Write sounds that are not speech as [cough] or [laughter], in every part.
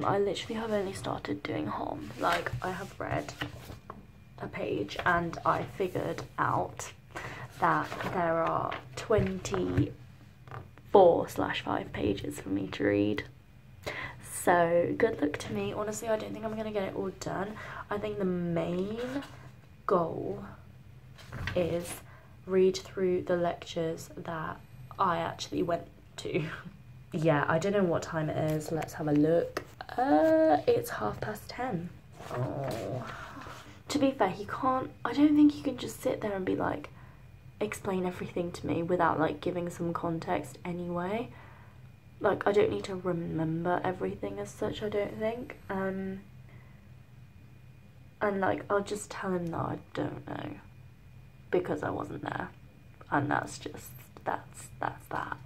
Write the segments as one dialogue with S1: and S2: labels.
S1: Um, I literally have only started doing hom. Like, I have read a page and I figured out that there are 24 slash 5 pages for me to read. So, good luck to me. Honestly, I don't think I'm going to get it all done. I think the main goal is read through the lectures that I actually went to. [laughs] yeah, I don't know what time it is. Let's have a look. Uh, it's half past ten. Oh. To be fair, he can't, I don't think he can just sit there and be like, explain everything to me without like giving some context anyway. Like, I don't need to remember everything as such, I don't think. Um, and like, I'll just tell him that I don't know because I wasn't there. And that's just, that's, that's that.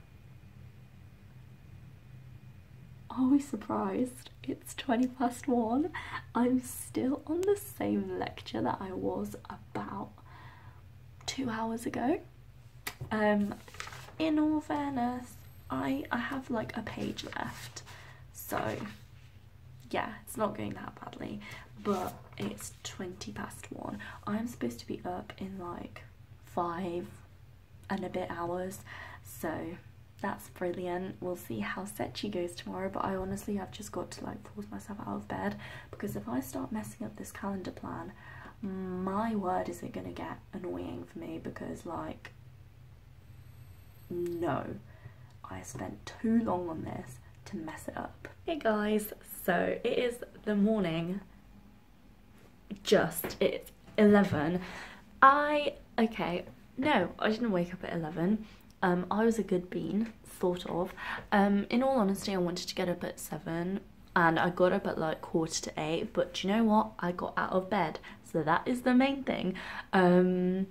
S1: We surprised? It's 20 past one. I'm still on the same lecture that I was about two hours ago. Um, in all fairness, I, I have like a page left. So yeah, it's not going that badly, but it's 20 past one. I'm supposed to be up in like five and a bit hours, so that's brilliant. We'll see how Sechi goes tomorrow, but I honestly have just got to like force myself out of bed because if I start messing up this calendar plan, my word is it gonna get annoying for me because like no I spent too long on this to mess it up. Hey guys, so it is the morning, just, it's 11. I, okay, no, I didn't wake up at 11. Um, I was a good bean, sort of. Um, in all honesty, I wanted to get up at 7 and I got up at like quarter to 8, but you know what? I got out of bed, so that is the main thing. Um,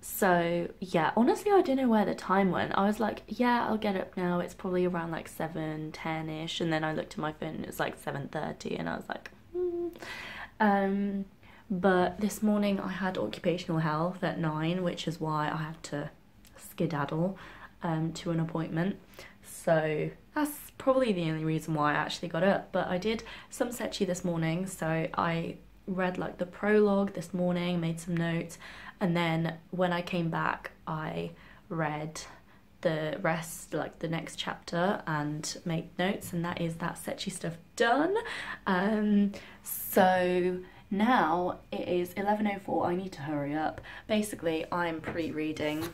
S1: so yeah honestly i don't know where the time went i was like yeah i'll get up now it's probably around like 7 10 ish and then i looked at my phone and it was like seven thirty, and i was like hmm. um but this morning i had occupational health at 9 which is why i had to skedaddle um to an appointment so that's probably the only reason why i actually got up but i did some sechi this morning so i read like the prologue this morning made some notes and then when I came back, I read the rest, like the next chapter, and made notes, and that is that Sechi stuff done. Um, so now it is 11.04, I need to hurry up. Basically, I'm pre-reading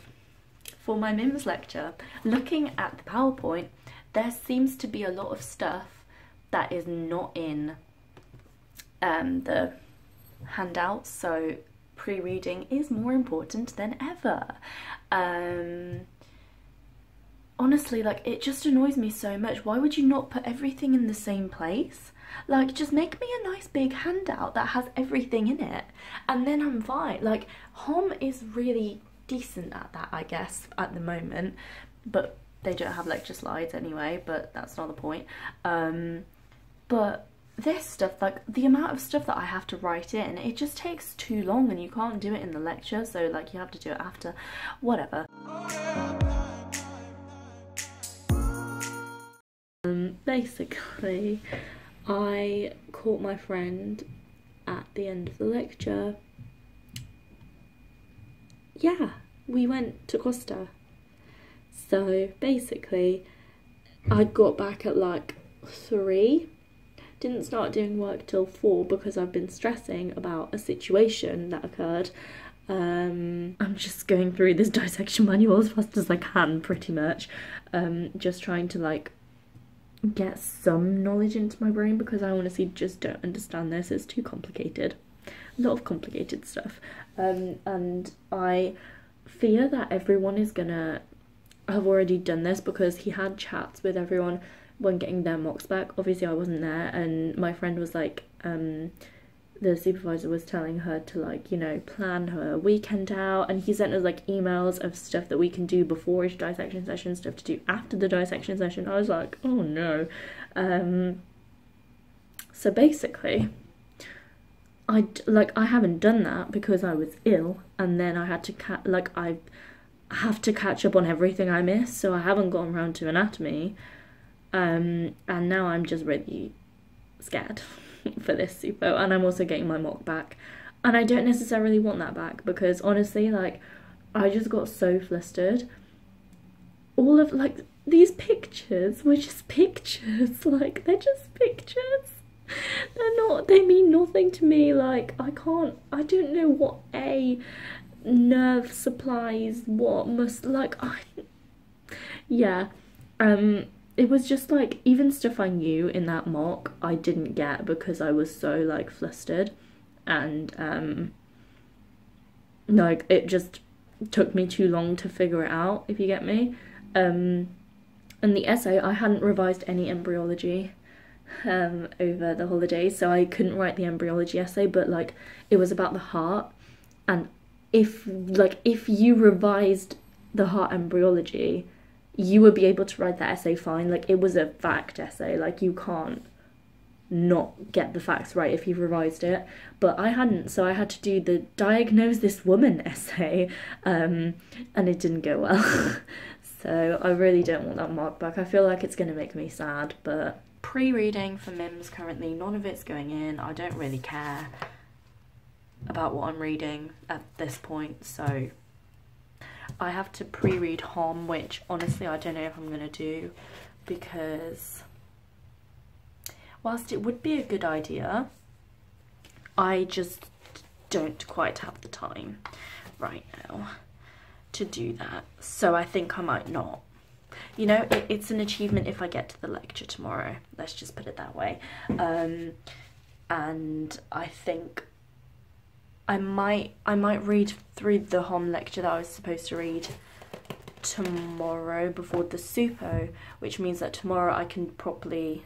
S1: for my MIMS lecture. Looking at the PowerPoint, there seems to be a lot of stuff that is not in um, the handouts, so pre-reading is more important than ever. Um, honestly, like, it just annoys me so much. Why would you not put everything in the same place? Like, just make me a nice big handout that has everything in it, and then I'm fine. Like, Hom is really decent at that, I guess, at the moment, but they don't have lecture slides anyway, but that's not the point. Um, but this stuff, like the amount of stuff that I have to write in, it just takes too long and you can't do it in the lecture, so like you have to do it after, whatever. Um, basically, I caught my friend at the end of the lecture. Yeah, we went to Costa. So basically, I got back at like three didn't start doing work till four because I've been stressing about a situation that occurred. Um, I'm just going through this [laughs] dissection manual as fast as I can, pretty much. Um, just trying to like get some knowledge into my brain because I honestly just don't understand this. It's too complicated. A lot of complicated stuff. Um, and I fear that everyone is gonna have already done this because he had chats with everyone when getting their mocks back. Obviously, I wasn't there, and my friend was like, um, the supervisor was telling her to like you know plan her weekend out and he sent us like emails of stuff that we can do before each dissection session stuff to do after the dissection session i was like oh no um so basically i like i haven't done that because i was ill and then i had to ca- like i have to catch up on everything i missed so i haven't gotten around to anatomy. Um, and now I'm just really scared [laughs] for this super and I'm also getting my mock back. And I don't necessarily want that back because honestly like I just got so flustered. All of like these pictures were just pictures [laughs] like they're just pictures [laughs] they're not they mean nothing to me like I can't I don't know what a nerve supplies what must like I [laughs] yeah um it was just like even stuff I knew in that mock I didn't get because I was so like flustered. And um like it just took me too long to figure it out if you get me. Um and the essay I hadn't revised any embryology um over the holidays so I couldn't write the embryology essay but like it was about the heart. And if like if you revised the heart embryology you would be able to write that essay fine. Like it was a fact essay. Like you can't not get the facts right if you've revised it. But i hadn't so i had to do the diagnose this woman [laughs] essay um, and it didn't go well. [laughs] So i really don't want that mark back. I feel like it's going to make me sad but pre-reading for mims currently none of it's going in i don't really care about what i'm reading at this point so i have to pre-read hom which honestly i don't know if i'm going to do because whilst it would be a good idea, I just don't quite have the time right now to do that. So I think I might not. You know, it, it's an achievement if I get to the lecture tomorrow. Let's just put it that way. Um, and I think I might I might read through the hom lecture that I was supposed to read tomorrow before the supo, which means that tomorrow I can properly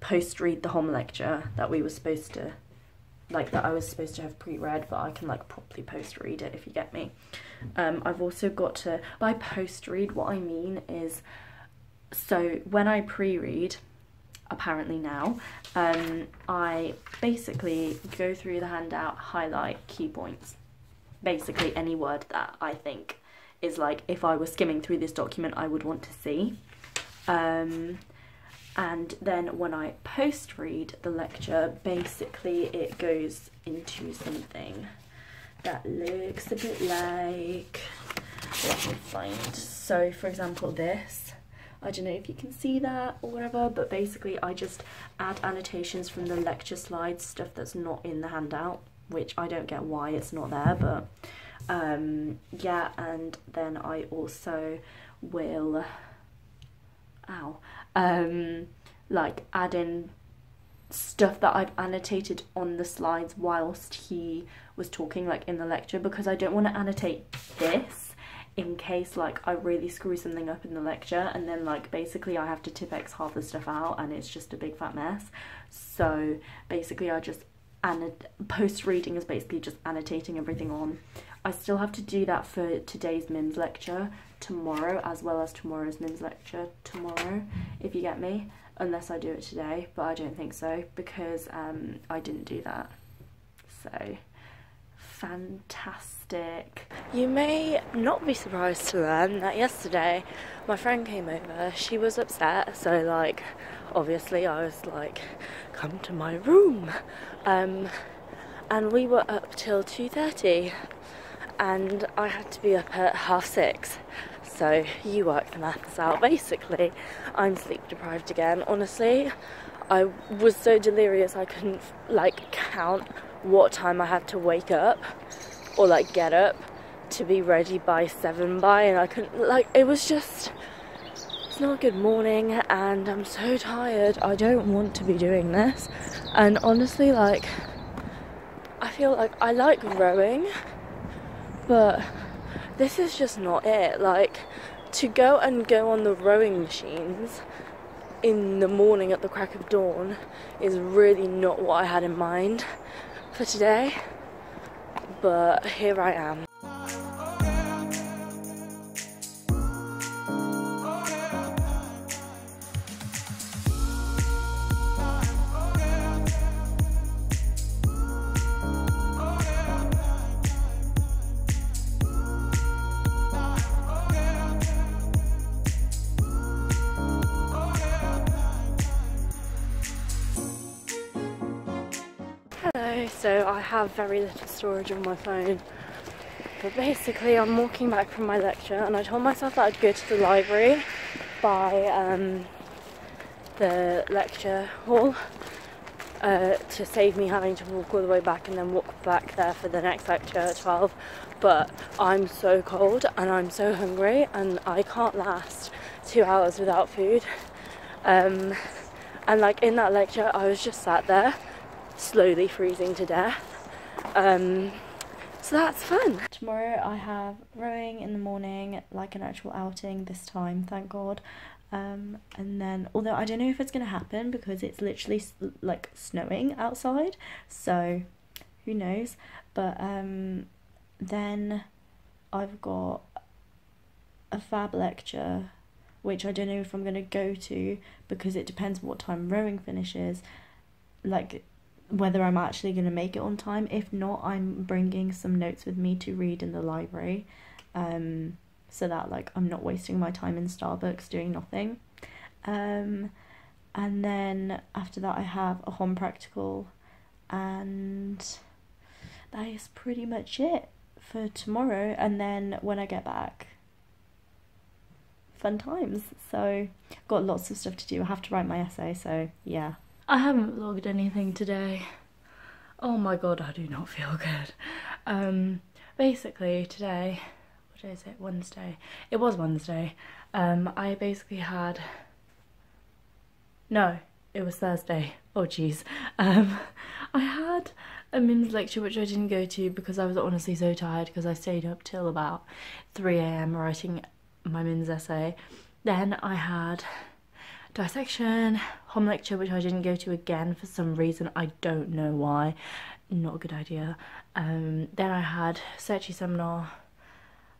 S1: post read the hom lecture that we were supposed to like that I was supposed to have pre-read but I can like properly post read it if you get me um, I've also got to by post read what I mean is so when I pre-read apparently now um, I basically go through the handout highlight key points basically any word that I think is like if I was skimming through this document I would want to see. Um, and then when I post read the lecture basically it goes into something that looks a bit like let me find so for example this. I don't know if you can see that or whatever but basically I just add annotations from the lecture slides stuff that's not in the handout which I don't get why it's not there but um yeah and then I also will ow um, like add in stuff that I've annotated on the slides whilst he was talking like in the lecture because I don't want to annotate this in case like I really screw something up in the lecture and then like basically I have to Tipp-Ex half the stuff out and it's just a big fat mess. So basically I just post reading is basically just annotating everything on. I still have to do that for today's MIMS lecture tomorrow as well as tomorrow's MIMS lecture tomorrow, if you get me, unless I do it today, but I don't think so because um, I didn't do that. So, fantastic. You may not be surprised to learn that yesterday my friend came over, she was upset, so like, obviously I was like, come to my room. Um, and we were up till 2.30 and I had to be up at half six. So you work the maths out. Basically, I'm sleep deprived again. Honestly, I was so delirious I couldn't like count what time I had to wake up or like get up to be ready by seven by, and I couldn't like it was just. It's not a good morning, and I'm so tired. I don't want to be doing this, and honestly, like. I feel like I like rowing but this is just not it. Like, to go and go on the rowing machines in the morning at the crack of dawn is really not what I had in mind for today. But here I am. Have very little storage on my phone. But basically I'm walking back from my lecture and I told myself that I'd go to the library by um, the lecture hall uh, to save me having to walk all the way back and then walk back there for the next lecture at 12 but I'm so cold and I'm so hungry and I can't last two hours without food. Um, and like in that lecture I was just sat there slowly freezing to death um, so that's fun. Tomorrow I have rowing in the morning, like an actual outing this time, thank God. Um, and then, although I don't know if it's going to happen because it's literally like snowing outside, so who knows. But um, then I've got a fab lecture which I don't know if I'm going to go to because it depends what time rowing finishes. Like whether I'm actually going to make it on time. If not, I'm bringing some notes with me to read in the library um, so that like I'm not wasting my time in Starbucks doing nothing. Um, and then after that, I have a HOM practical, and that is pretty much it for tomorrow. And then when I get back, fun times. So, got lots of stuff to do. I have to write my essay, so yeah. I haven't vlogged anything today. Oh my god, I do not feel good. Um, basically today, what day is it? Wednesday. It was Wednesday. Um, I basically had, no, it was Thursday. Oh jeez. Um, I had a MIMS lecture which I didn't go to because I was honestly so tired because I stayed up till about 3am writing my MIMS essay. Then I had dissection, HOM lecture, which I didn't go to again for some reason. I don't know why. Not a good idea. Um, then I had Sechi seminar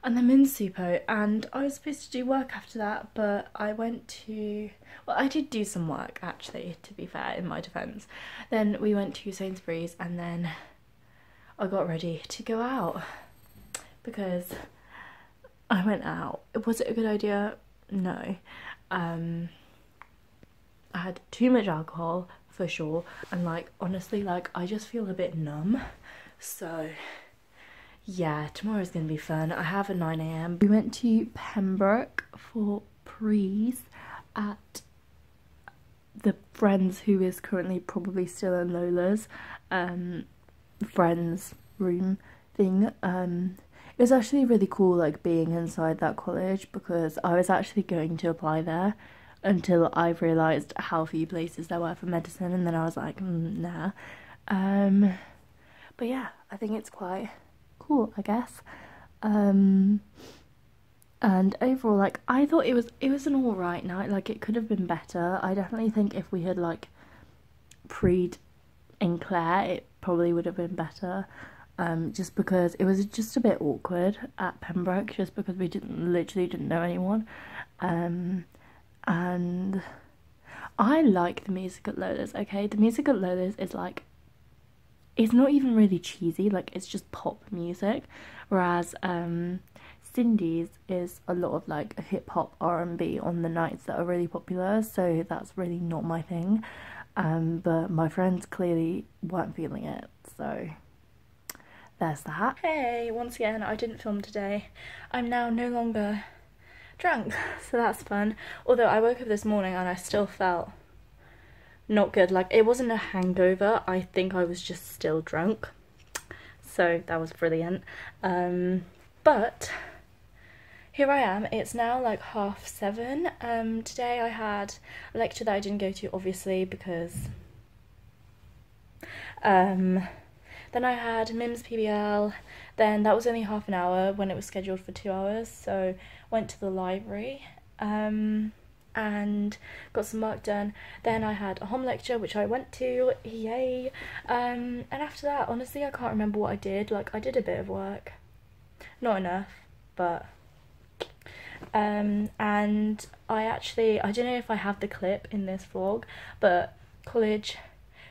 S1: and then MINSUPO and I was supposed to do work after that but I went to well I did do some work actually to be fair in my defence then we went to Sainsbury's and then I got ready to go out because I went out was it a good idea no um I had too much alcohol for sure. And like honestly like I just feel a bit numb. So yeah tomorrow's gonna be fun. I have a 9am we went to Pembroke for prees at the friends who is currently probably still in Lola's um friends room thing. Um it was actually really cool like being inside that college because I was actually going to apply there until I realised how few places there were for medicine and then I was like, mm, nah. Um, but yeah, I think it's quite cool, I guess. Um, and overall, like, I thought it was, it was an alright night, like, it could have been better. I definitely think if we had, like, preed in Clare, it probably would have been better. Um, just because it was just a bit awkward at Pembroke, just because we didn't literally didn't know anyone. Um, and I like the music at Lola's, okay? The music at Lola's is like it's not even really cheesy, like it's just pop music. Whereas um Cindy's is a lot of like hip hop R and B on the nights that are really popular, so that's really not my thing. Um, but my friends clearly weren't feeling it, so there's that. Hey, once again, I didn't film today. I'm now no longer drunk, [laughs] so that's fun. Although I woke up this morning and I still felt not good. Like it wasn't a hangover, I think I was just still drunk. So that was brilliant. Um, but here I am. It's now like half seven. Um, today I had a lecture that I didn't go to, obviously, because um, then I had MIMS PBL. Then that was only half an hour when it was scheduled for two hours. So went to the library um, and got some work done. Then I had a HOM lecture which I went to, yay! Um, and after that, honestly, I can't remember what I did. Like, I did a bit of work, not enough, but. Um, and I actually, I don't know if I have the clip in this vlog, but college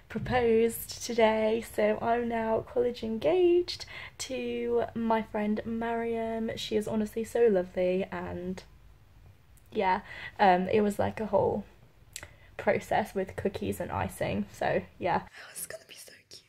S1: proposed today. So I'm now college engaged to my friend Mariam. She is honestly so lovely and yeah um it was like a whole process with cookies and icing. So yeah
S2: it's gonna be so cute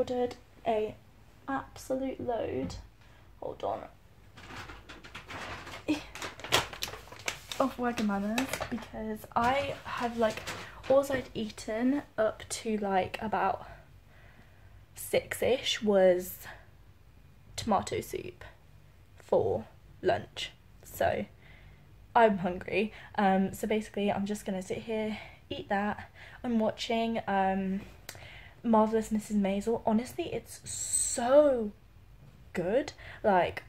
S1: ordered a absolute load. Hold on. Of Wagamama's because I have like all I'd eaten up to like about six-ish was tomato soup for lunch. So I'm hungry. Um, so basically I'm just gonna sit here, eat that. I'm watching um, Marvelous Mrs. Maisel. Honestly, it's so good. Like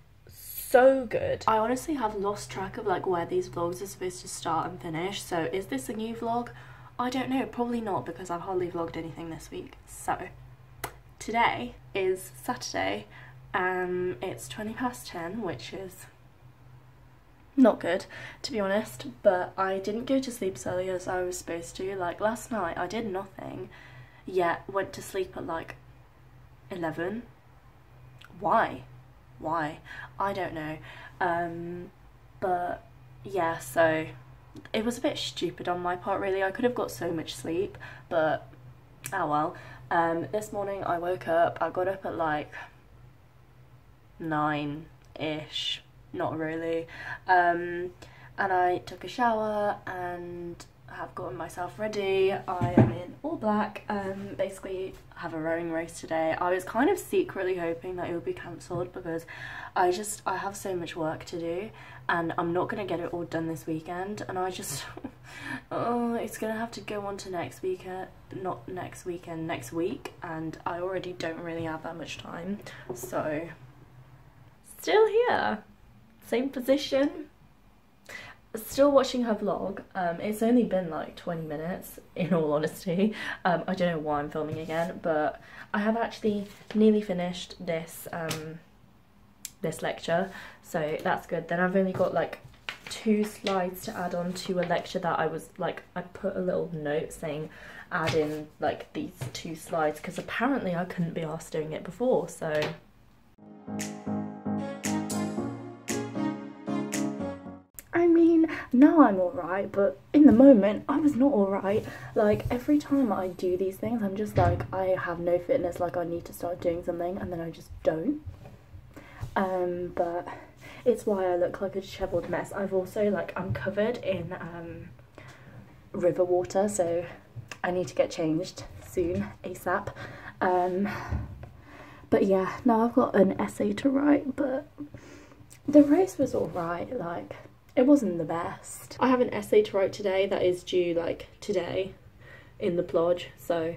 S1: so good. I honestly have lost track of like where these vlogs are supposed to start and finish. So is this a new vlog? I don't know, probably not because I've hardly vlogged anything this week. So today is Saturday um it's 20 past 10 which is not good to be honest but I didn't go to sleep as early as I was supposed to like last night I did nothing yet went to sleep at like 11 why why I don't know. Um but yeah so it was a bit stupid on my part really. I could have got so much sleep but oh well. Um this morning I woke up I got up at like nine ish not really. Um and I took a shower and have gotten myself ready. I am in all black. Um, basically, have a rowing race today. I was kind of secretly hoping that it would be cancelled because I just I have so much work to do and I'm not gonna get it all done this weekend. And I just [laughs] oh, it's gonna have to go on to next weekend, not next weekend, next week. And I already don't really have that much time, so still here, same position still watching her vlog. Um, it's only been like 20 minutes, in all honesty. Um, I don't know why I'm filming again, but I have actually nearly finished this um, this lecture, so that's good. Then I've only got like two slides to add on to a lecture that I was like, I put a little note saying add in like these two slides because apparently I couldn't be asked doing it before, so... now I'm alright, but in the moment I was not alright. Like every time I do these things, I'm just like, I have no fitness, like I need to start doing something, and then I just don't. Um, but it's why I look like a dishevelled mess. I've also, like, I'm covered in um, river water, so I need to get changed soon, ASAP. Um, but yeah, now I've got an essay to write, but the race was alright, like it wasn't the best. I have an essay to write today that is due like today in the plodge, so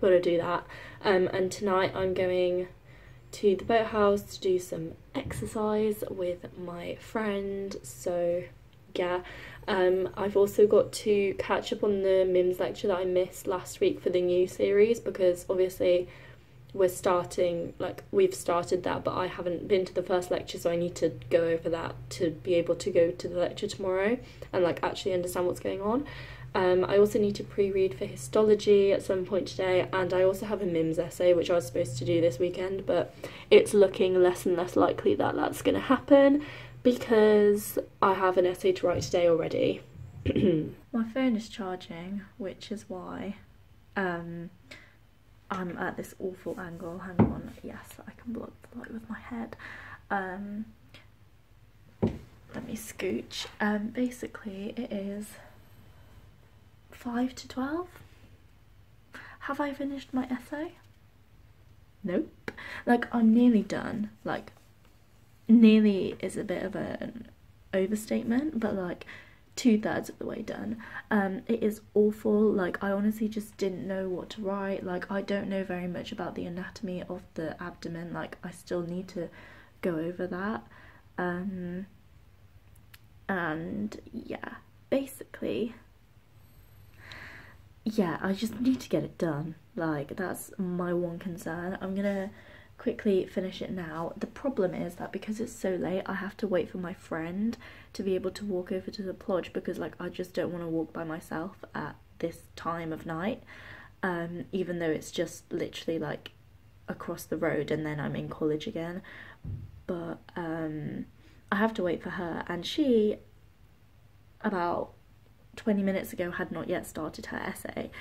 S1: gotta do that. Um, and tonight I'm going to the boathouse to do some exercise with my friend, so yeah. Um, I've also got to catch up on the MIMS lecture that I missed last week for the new series because obviously we're starting like we've started that but I haven't been to the first lecture so I need to go over that to be able to go to the lecture tomorrow and like actually understand what's going on. Um, I also need to pre-read for histology at some point today and I also have a MIMS essay which I was supposed to do this weekend but it's looking less and less likely that that's going to happen because I have an essay to write today already. [clears throat] My phone is charging which is why um, I'm at this awful angle. Hang on. Yes, I can block the light with my head. Um, let me scooch. Um, basically, it is 5 to 12. Have I finished my essay? Nope. Like, I'm nearly done. Like, nearly is a bit of an overstatement, but like, two thirds of the way done. Um, it is awful. Like I honestly just didn't know what to write. Like I don't know very much about the anatomy of the abdomen. Like I still need to go over that. Um, and yeah, basically, yeah, I just need to get it done. Like that's my one concern. I'm gonna quickly finish it now. The problem is that because it's so late, I have to wait for my friend to be able to walk over to the plodge because like I just don't want to walk by myself at this time of night. Um, even though it's just literally like across the road and then I'm in college again. But um, I have to wait for her and she about 20 minutes ago had not yet started her essay.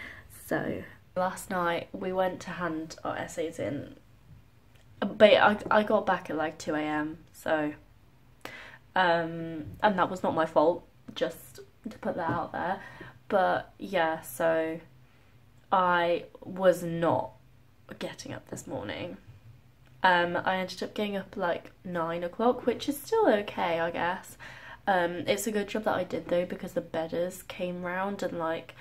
S1: So Last night we went to hand our essays in, but I, I got back at like 2 a.m. so, um, and that was not my fault, just to put that out there. But yeah, so I was not getting up this morning. Um, I ended up getting up like nine o'clock, which is still okay, I guess. Um, it's a good job that I did though because the bedders came round and like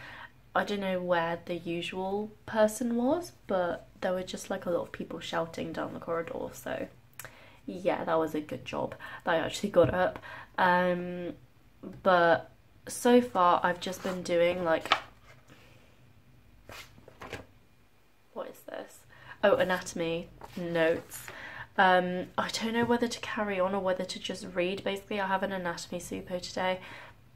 S1: I don't know where the usual person was, but there were just like a lot of people shouting down the corridor. So yeah, that was a good job that I actually got up. Um, but so far I've just been doing like what is this? Oh, anatomy notes. Um, I don't know whether to carry on or whether to just read. Basically, I have an anatomy super today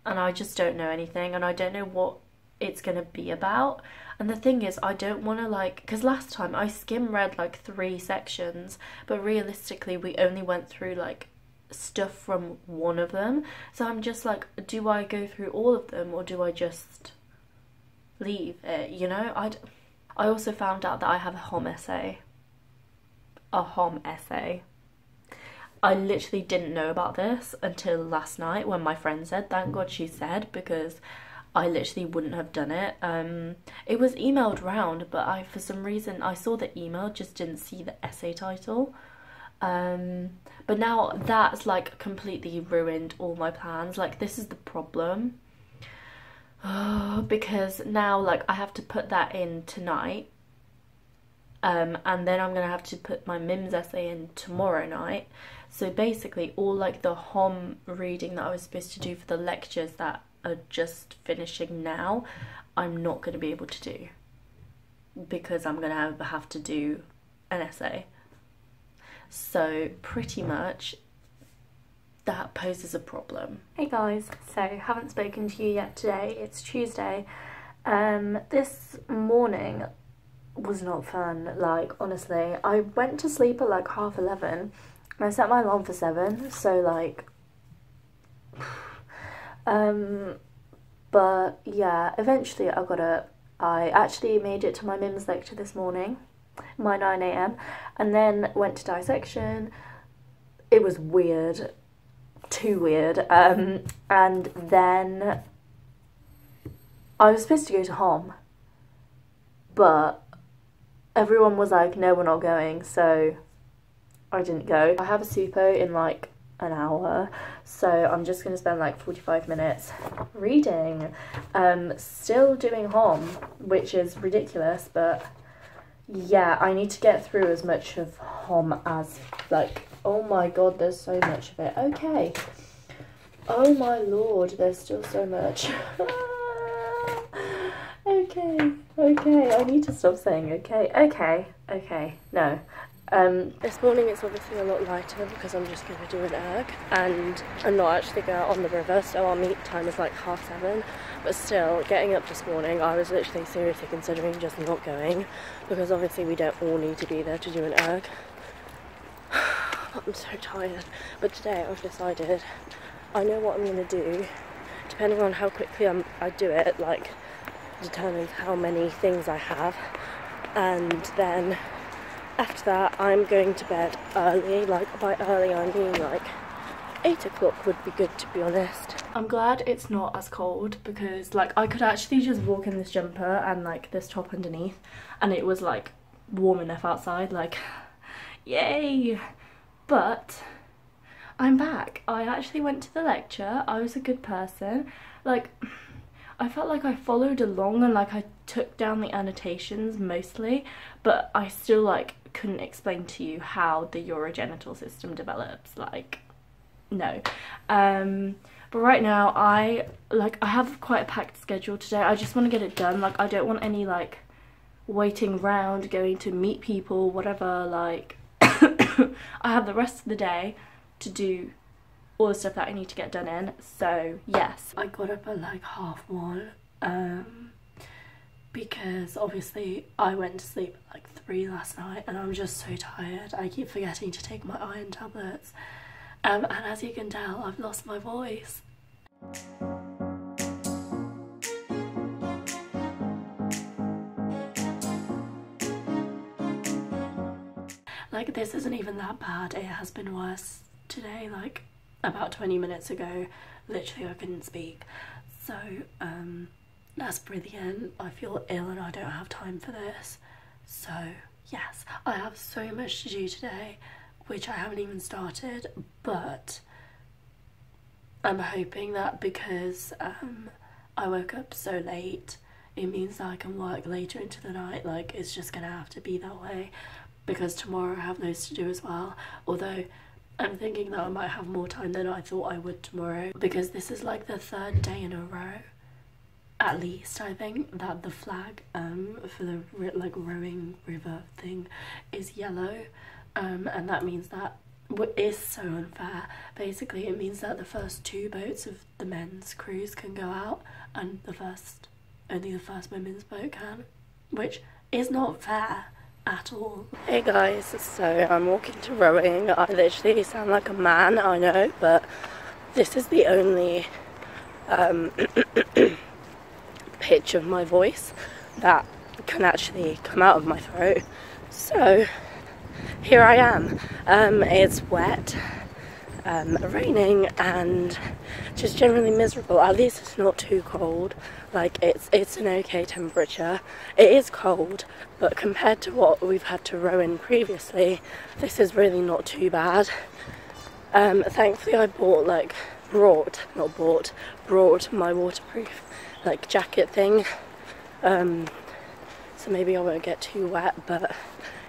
S1: and I just don't know anything and I don't know what it's going to be about. And the thing is, I don't want to like, because last time I skim read like three sections, but realistically, we only went through like stuff from one of them. So I'm just like, do I go through all of them or do I just leave it? You know, I. I also found out that I have a HOM essay a HOM essay. I literally didn't know about this until last night when my friend said, thank God she said, because I literally wouldn't have done it. Um, it was emailed round, but I, for some reason, I saw the email, just didn't see the essay title. Um, but now that's like completely ruined all my plans. Like, this is the problem. [sighs] because now, like, I have to put that in tonight um, and then I'm gonna have to put my MIMS essay in tomorrow night. So basically, all like the HOM reading that I was supposed to do for the lectures that are just finishing now, I'm not gonna be able to do because I'm gonna have, have to do an essay. So pretty much that poses a problem. Hey guys, so haven't spoken to you yet today. It's Tuesday. Um, this morning was not fun. Like, honestly, I went to sleep at like half 11 and I set my alarm for 7, so like. Um, but yeah, eventually I got up. I actually made it to my MIMS lecture this morning, my 9am, and then went to dissection. It was weird, too weird. Um, and then I was supposed to go to HOM, but everyone was like, no, we're not going, so I didn't go. I have a supo in like an hour, so I'm just to spend like 45 minutes reading. Um, still doing HOM, which is ridiculous, but yeah, I need to get through as much of HOM as like, oh my god, there's so much of it. Okay. Oh my lord, there's still so much. [laughs] okay, okay, I need to stop saying okay, okay, okay, no. Um, this morning it's obviously a lot lighter because I'm just going to do an erg and I'm not actually going on the river so our meet time is like half seven. But still getting up this morning I was literally seriously considering just not going because obviously we don't all need to be there to do an erg. [sighs] I'm so tired. But today I've decided I know what I'm going to do. Depending on how quickly I'm, I do it like determines how many things I have. And then after that I'm going to bed early like by early I mean like 8 o'clock would be good to be honest. I'm glad it's not as cold because like I could actually just walk in this jumper and like this top underneath and it was like warm enough outside like yay but I'm back. I actually went to the lecture. I was a good person. Like I felt like I followed along and like I took down the annotations mostly, but I still like couldn't explain to you how the urogenital system develops, like, no. Um, but right now I, like, I have quite a packed schedule today. I just want to get it done. Like, I don't want any, like, waiting around, going to meet people, whatever, like, [coughs] I have the rest of the day to do all the stuff that I need to get done in. So yes. I got up at like half one um, because obviously I went to sleep at like three last night and I'm just so tired. I keep forgetting to take my iron tablets. Um, and as you can tell, I've lost my voice. Like this isn't even that bad, it has been worse today, like about 20 minutes ago, literally I couldn't speak. So um, that's brilliant, I feel ill and I don't have time for this. So, yes, I have so much to do today, which I haven't even started, but I'm hoping that because um, I woke up so late, it means that I can work later into the night. Like, it's just gonna have to be that way because tomorrow I have loads to do as well. Although, I'm thinking that I might have more time than I thought I would tomorrow because this is like the third day in a row at least I think that the flag um for the like rowing river thing is yellow um and that means that what is so unfair basically it means that the first two boats of the men's crews can go out and the first only the first women's boat can which is not fair at all. Hey guys, so I'm walking to rowing. I literally sound like a man, I know, but this is the only um [clears throat] pitch of my voice that can actually come out of my throat. So here I am. Um, it's wet, um, raining, and just generally miserable. At least it's not too cold. Like it's it's an okay temperature. It is cold, but compared to what we've had to row in previously, this is really not too bad. Um, thankfully, I bought like brought not bought brought my waterproof like jacket thing. Um, so maybe I won't get too wet but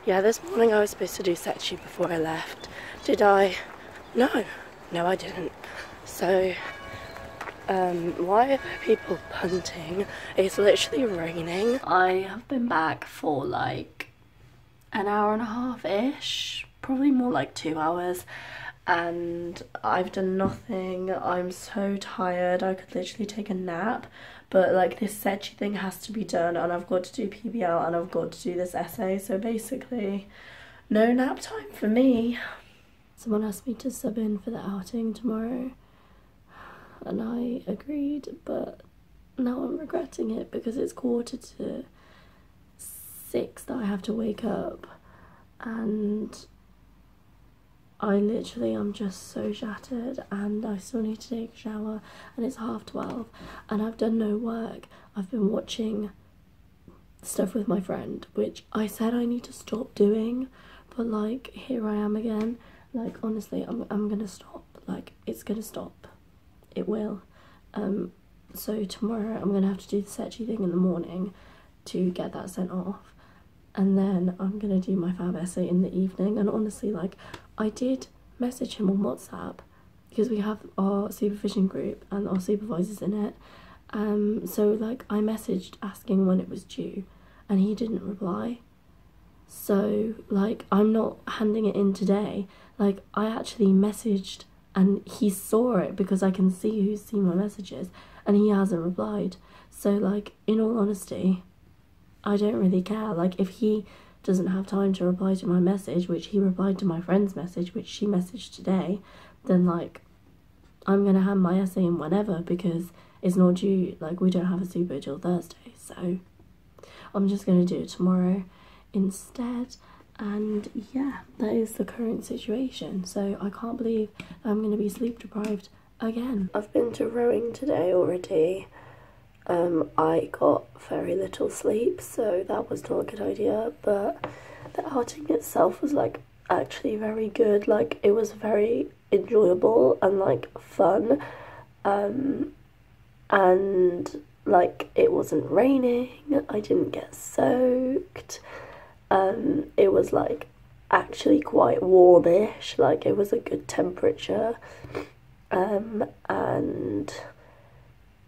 S1: yeah this morning I was supposed to do Sechi before I left. Did I? No. No I didn't. So um, why are people punting? It's literally raining. I have been back for like an hour and a half ish probably more like two hours and I've done nothing. I'm so tired. I could literally take a nap but like this Sechi thing has to be done and I've got to do PBL and I've got to do this essay so basically no nap time for me. Someone asked me to sub in for the outing tomorrow and I agreed but now I'm regretting it because it's quarter to six that I have to wake up and I literally am just so shattered and I still need to take a shower and it's half 12 and I've done no work. I've been watching stuff with my friend which I said I need to stop doing but like here I am again. Like honestly I'm, I'm gonna stop. Like it's gonna stop. It will. Um, so tomorrow I'm gonna have to do the Sechi thing in the morning to get that sent off and then I'm gonna do my fab essay in the evening and honestly like I did message him on WhatsApp because we have our supervision group and our supervisors in it. Um, so like I messaged asking when it was due, and he didn't reply. So like I'm not handing it in today. Like I actually messaged and he saw it because I can see who's seen my messages and he hasn't replied. So like in all honesty, I don't really care. Like if he doesn't have time to reply to my message, which he replied to my friend's message, which she messaged today, then like I'm gonna hand my essay in whenever because it's not due. Like we don't have a super till Thursday, so I'm just gonna do it tomorrow instead. And yeah, that is the current situation. So I can't believe I'm gonna be sleep deprived again. I've been to rowing today already. Um, I got very little sleep, so that was not a good idea. But the outing itself was like actually very good. Like it was very enjoyable and like fun. Um, and like it wasn't raining. I didn't get soaked. Um, it was like actually quite warmish. Like it was a good temperature. Um, and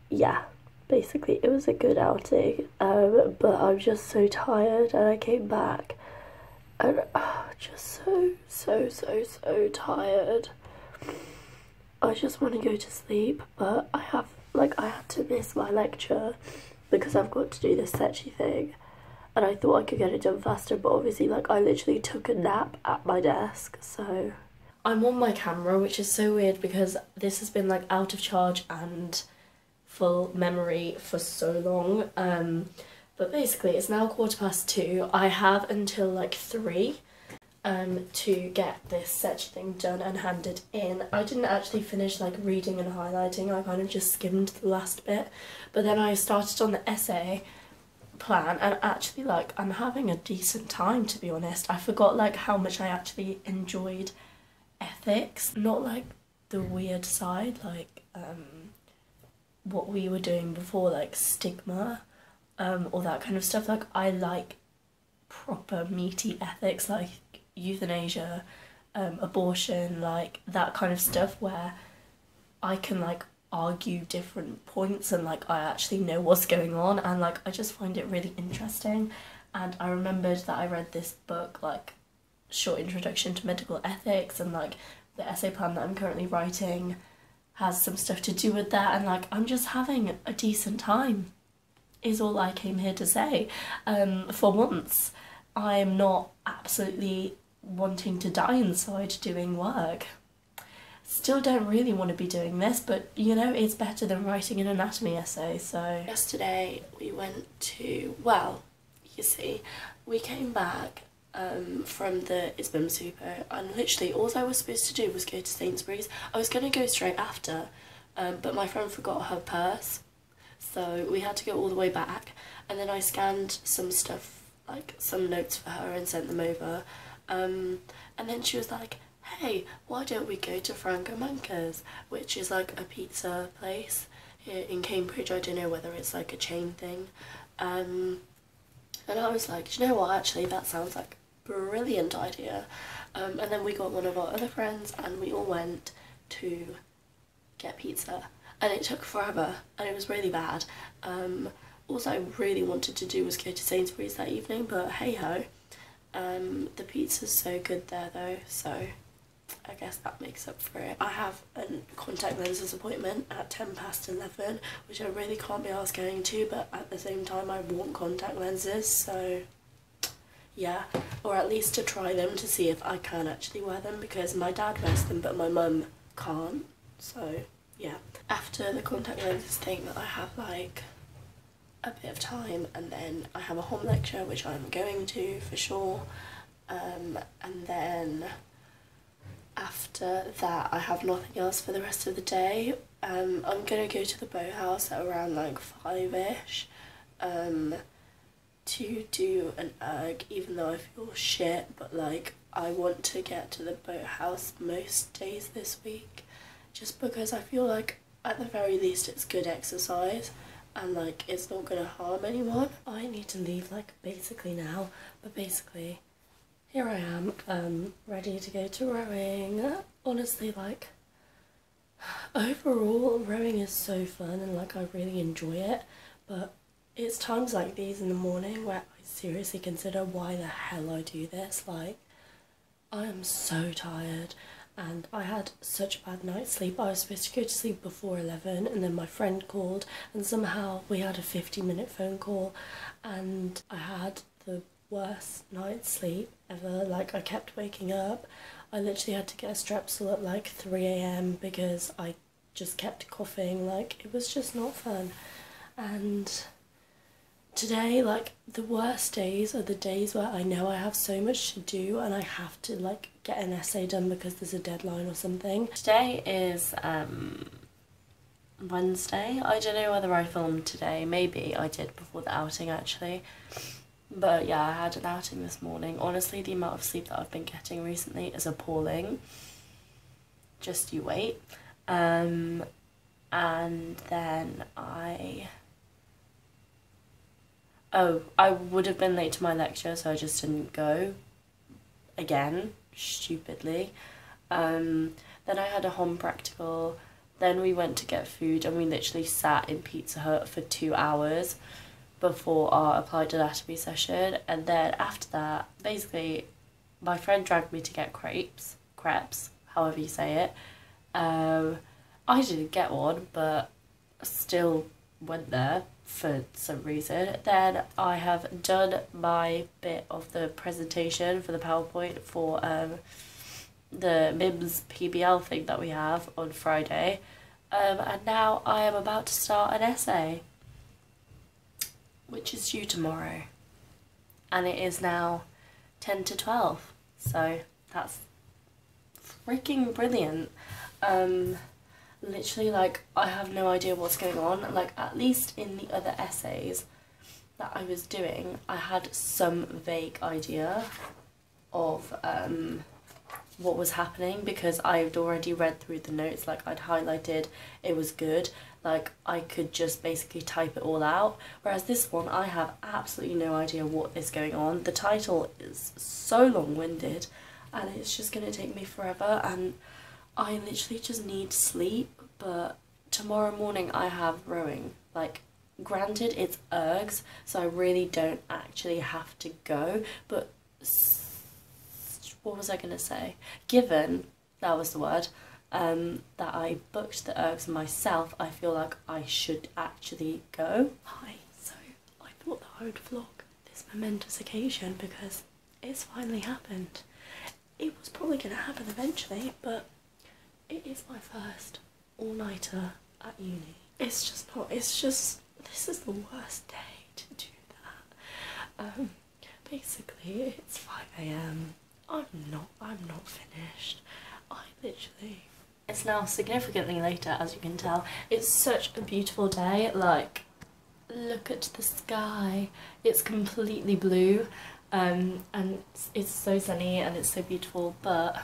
S1: yeah basically it was a good outing um, but i'm just so tired and i came back and oh, just so so so so tired. I just want to go to sleep but i have like i had to miss my lecture because i've got to do this Sechi thing and i thought i could get it done faster but obviously like i literally took a nap at my desk so. I'm on my camera which is so weird because this has been like out of charge and full memory for so long. Um, but basically, it's now quarter past two. I have until like three um, to get this Sechi thing done and handed in. I didn't actually finish like reading and highlighting, I kind of just skimmed the last bit. But then I started on the essay plan and actually like I'm having a decent time to be honest. I forgot like how much I actually enjoyed ethics, not like the weird side like um, what we were doing before like stigma um, all that kind of stuff. Like I like proper meaty ethics like euthanasia, um, abortion, like that kind of stuff where I can like argue different points and like I actually know what's going on and like I just find it really interesting. And I remembered that I read this book like short introduction to medical ethics and like the essay plan that I'm currently writing has some stuff to do with that and like I'm just having a decent time is all I came here to say um, for once I'm not absolutely wanting to die inside doing work. Still don't really want to be doing this, but you know, it's better than writing an anatomy essay, so. Yesterday we went to, well, you see, we came back um, from the Isbim Super, and literally all I was supposed to do was go to Sainsbury's. I was going to go straight after, um, but my friend forgot her purse, so we had to go all the way back, and then I scanned some stuff, like some notes for her, and sent them over. Um, and then she was like, hey, why don't we go to Franco Manca's, which is like a pizza place here in Cambridge. I don't know whether it's like a chain thing. Um, and I was like, Do you know what, actually, that sounds like brilliant idea. Um, and then we got one of our other friends and we all went to get pizza. And it took forever and it was really bad. Um, I really wanted to do was go to Sainsbury's that evening, but hey ho. Um, the pizza's so good there though, so I guess that makes up for it. I have a contact lenses appointment at 10 past 11, which I really can't be asked going to, but at the same time I want contact lenses, so yeah. Or at least to try them to see if I can actually wear them, because my dad wears them, but my mum can't, so yeah. After the contact lenses thing I have like a bit of time and then I have a HOM lecture which I'm going to for sure um, and then after that I have nothing else for the rest of the day um, I'm gonna go to the boathouse at around like five-ish um, to do an erg even though I feel shit but like I want to get to the boathouse most days this week just because I feel like at the very least it's good exercise and like it's not gonna harm anyone. I need to leave like basically now, but basically here I am, um, ready to go to rowing. Honestly, like [sighs] overall rowing is so fun and like I really enjoy it, but it's times like these in the morning where I seriously consider why the hell I do this. Like I am so tired and I had such a bad night's sleep. I was supposed to go to sleep before 11 and then my friend called and somehow we had a 50 minute phone call and I had the worst night's sleep ever. Like I kept waking up. I literally had to get a strepsil at like 3am because I just kept coughing. Like it was just not fun. And today like the worst days are the days where I know I have so much to do and I have to like get an essay done because there's a deadline or something. Today is um Wednesday. I don't know whether I filmed today. Maybe I did before the outing actually. But yeah, I had an outing this morning. Honestly, the amount of sleep that I've been getting recently is appalling. Just you wait. Um, and then I oh, I would have been late to my lecture, so I just didn't go again, stupidly. Um, then I had a HOM practical. Then we went to get food and we literally sat in Pizza Hut for two hours before our applied anatomy session. And then after that, basically, my friend dragged me to get crepes, crepes, however you say it. Um, I didn't get one, but still went there for some reason. Then I have done my bit of the presentation for the PowerPoint for um, the MIMS PBL thing that we have on Friday. Um, and now I am about to start an essay, which is due tomorrow. And it is now 10 to 12. So that's freaking brilliant. Um, literally, like, I have no idea what's going on. Like, at least in the other essays that I was doing, I had some vague idea of um, what was happening because I'd already read through the notes, like, I'd highlighted it was good. Like, I could just basically type it all out. Whereas this one, I have absolutely no idea what is going on. The title is so long winded and it's just gonna take me forever and I literally just need sleep but tomorrow morning I have rowing. Like granted it's ergs so I really don't actually have to go but what was I gonna say? Given that was the word um, that I booked the ergs myself I feel like I should actually go. Hi so I thought that I would vlog this momentous occasion because it's finally happened. It was probably going to happen eventually, but it is my first all nighter at uni. It's just not, it's just, this is the worst day to do that. Um, basically, it's 5 am. I'm not, I'm not finished. I literally. It's now significantly later, as you can tell. It's such a beautiful day, like, look at the sky. It's completely blue um, and it's, it's so sunny and it's so beautiful but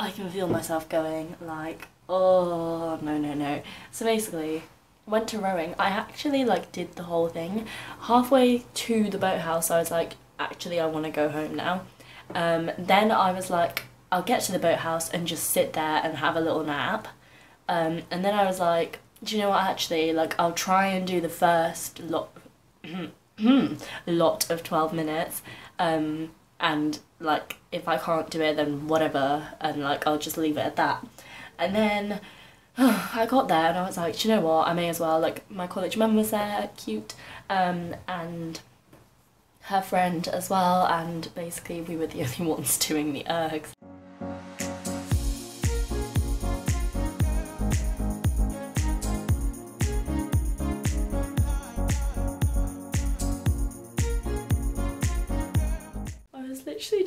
S1: I can feel myself going like oh no no no. So basically went to rowing. I actually like did the whole thing. Halfway to the boathouse I was like actually I want to go home now. Um, then I was like I'll get to the boathouse and just sit there and have a little nap. Um, and then I was like do you know what actually like I'll try and do the first lot [clears throat] lot of 12 minutes. Um, and like if I can't do it then whatever and like I'll just leave it at that and then [sighs] I got there and I was like, you know what, I may as well, like my college mum was there, cute, um, and her friend as well, and basically we were the [laughs] only ones doing the ergs.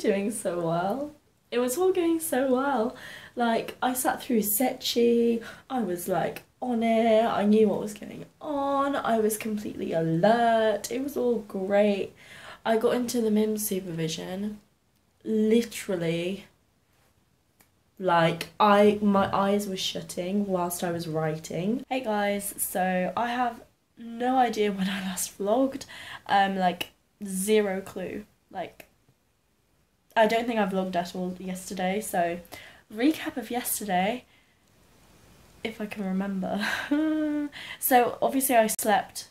S1: Doing so well. It was all going so well. Like, I sat through Sechi, I was like on it, I knew what was going on, I was completely alert, it was all great. I got into the MIM supervision, literally, like, I my eyes were shutting whilst I was writing. Hey guys, so I have no idea when I last vlogged, um, like, zero clue. Like, I don't think I vlogged at all yesterday, so recap of yesterday, if I can remember. [laughs] so obviously I slept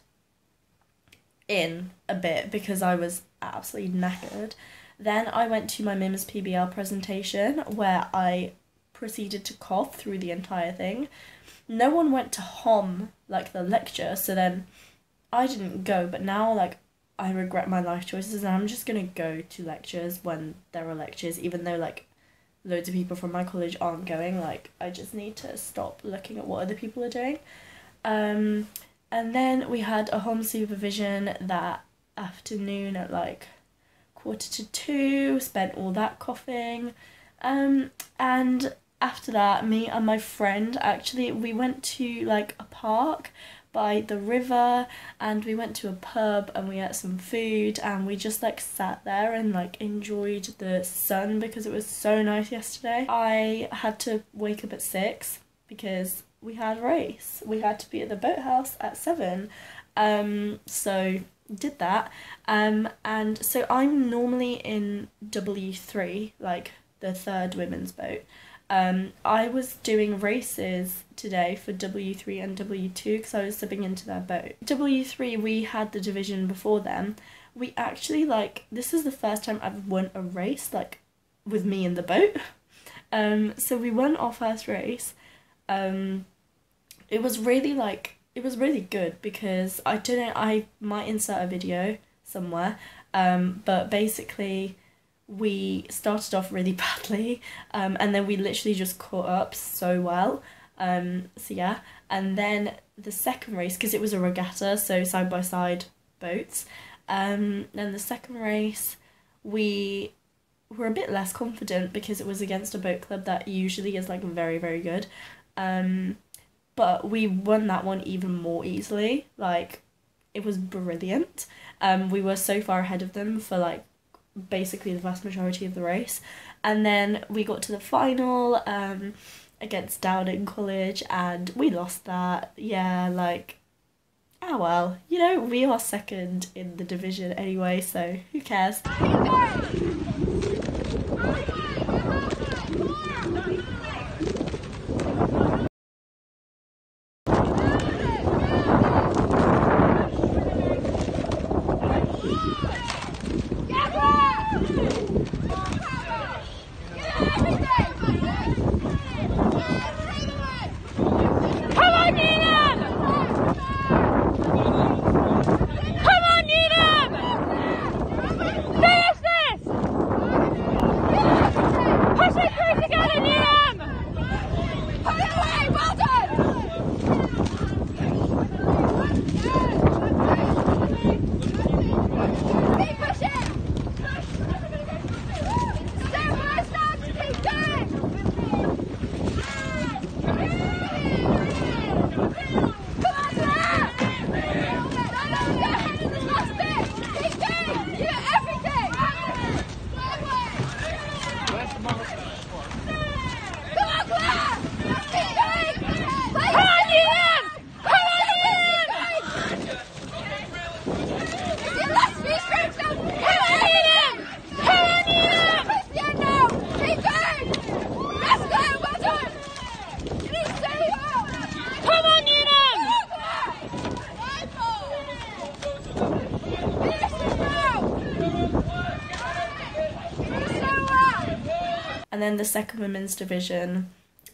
S1: in a bit because I was absolutely knackered. Then I went to my MIMS PBL presentation where I proceeded to cough through the entire thing. No one went to HOM, like the lecture, so then I didn't go, but now like I regret my life choices and I'm just gonna go to lectures when there are lectures, even though like loads of people from my college aren't going. Like I just need to stop looking at what other people are doing. Um, and then we had a HOM supervision that afternoon at like quarter to two. Spent all that coughing, um, and after that, me and my friend actually we went to like a park by the river and we went to a pub and we ate some food and we just like sat there and like enjoyed the sun because it was so nice yesterday. I had to wake up at six because we had a race. We had to be at the boathouse at seven. Um, so did that. Um, and so I'm normally in W3, like the third women's boat. Um, I was doing races today for W3 and W2 because I was subbing into their boat. W3, we had the division before them. We actually, like, this is the first time I've won a race, like, with me in the boat. Um, so we won our first race. Um, it was really, like, it was really good because I don't know, I might insert a video somewhere, um, but basically we started off really [laughs] badly um, and then we literally just caught up so well um, so yeah and then the second race because it was a regatta so side by side boats um, then the second race we were a bit less confident because it was against a boat club that usually is like very very good. Um, but we won that one even more easily. Like it was brilliant. Um, we were so far ahead of them for like basically the vast majority of the race, and then we got to the final um, against Downing College, and we lost that. Yeah, like ah well, you know we are second in the division anyway, so who cares? Then the second women's division,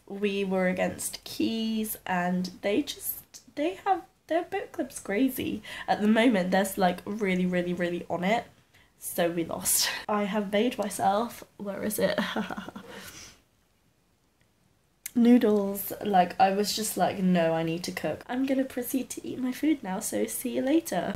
S1: we were against Caius, and they just they have their boat club's crazy. At the moment, they're like really, really, really on it. So we lost. [laughs] I have made myself. Where is it? [laughs] noodles like i was just like no i need to cook i'm gonna proceed to eat my food now so see you later